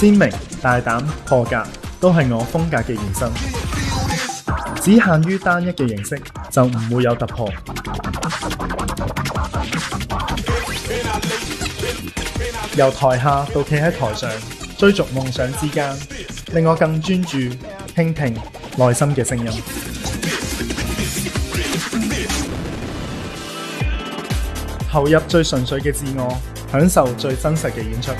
鲜明、大胆、破格，都系我风格嘅延伸。只限于单一嘅形式，就唔会有突破。由台下到企喺台上，追逐梦想之间，令我更专注倾听内心嘅声音，投入最纯粹嘅自我，享受最真实嘅演出。